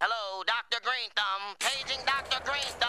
Hello, Dr. Green Thumb. Paging Dr. Green Thumb.